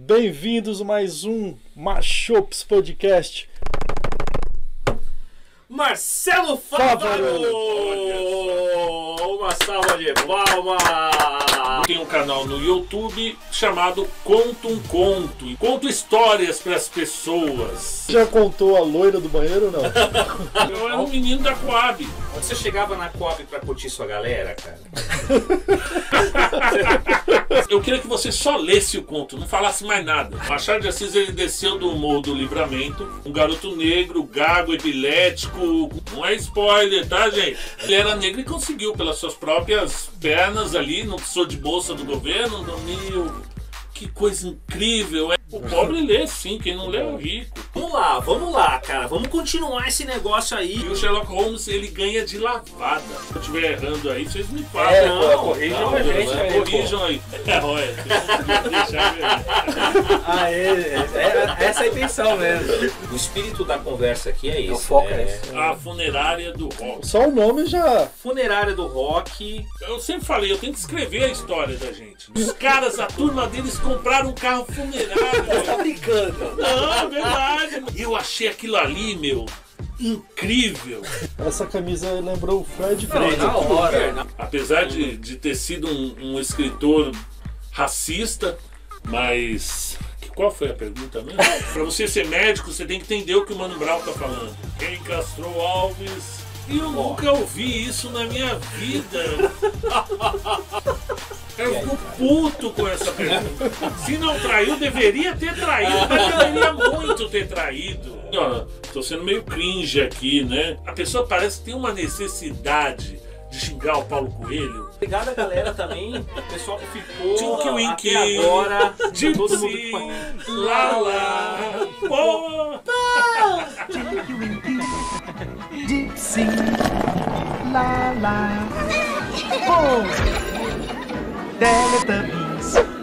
Bem-vindos a mais um Machops Podcast. Marcelo Fávaro! Uma salva de palmas! Tem um canal no YouTube chamado Conto um Conto. E Conto histórias para as pessoas. Já contou a loira do banheiro ou não? Eu era um menino da Coab. Você chegava na Coab pra curtir sua galera, cara? Queria que você só lesse o conto, não falasse mais nada. Machado de Assis ele desceu do morro do livramento, um garoto negro, gago, epilético. Não é spoiler, tá, gente? Ele era negro e conseguiu pelas suas próprias pernas ali, não precisou de bolsa do governo. Não, meu, que coisa incrível. é. O pobre lê sim, quem não lê é o rico. Vamos lá, vamos lá, cara. Vamos continuar esse negócio aí. E o Sherlock Holmes ele ganha de lavada. Se eu estiver errando aí, vocês me falam. É, não, pô, corrijam não, a gente não, aí, pô. Corrijam aí. É, olha, Ah, é, é, é essa a intenção mesmo. O espírito da conversa aqui é isso. O foco né? é esse. A funerária do rock. Só o nome já. Funerária do rock. Eu sempre falei, eu tenho que escrever a história da gente. Os caras, a turma deles compraram um carro funerário. Tá brincando. Não, é verdade. E eu achei aquilo ali, meu, incrível. Essa camisa lembrou o Fred Freire. na hora. Apesar de, de ter sido um, um escritor racista, mas. Qual foi a pergunta mesmo? Pra você ser médico, você tem que entender o que o Mano Brown tá falando. Quem castrou Alves? E eu nunca ouvi isso na minha vida. Eu fico puto com essa pergunta. Se não traiu, deveria ter traído, mas deveria muito ter traído. Ó, tô sendo meio cringe aqui, né? A pessoa parece que tem uma necessidade de xingar o Paulo Coelho. Obrigado a galera também. O pessoal que ficou Tinky Winky. até agora. Todo mundo Gypsy, que- Lala, pô. Gypsy, la la, oh, Teletubbies.